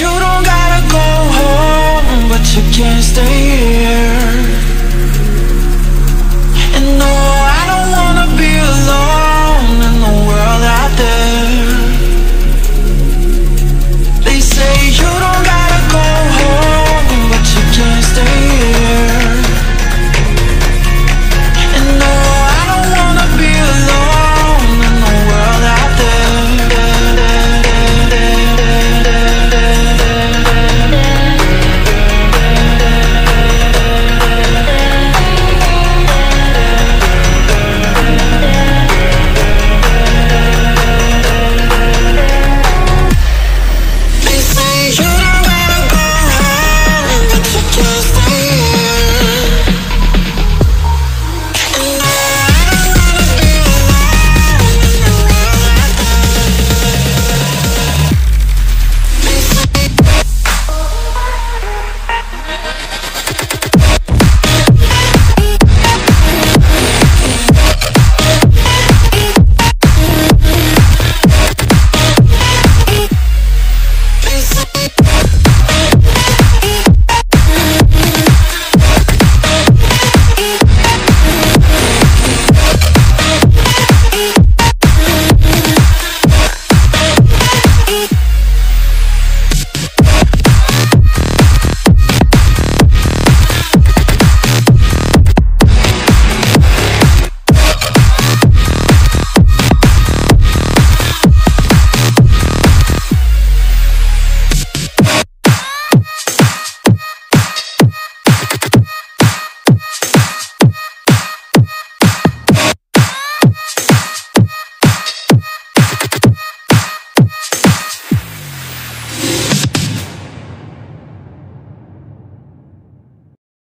you don't gotta go home, but you can't stay.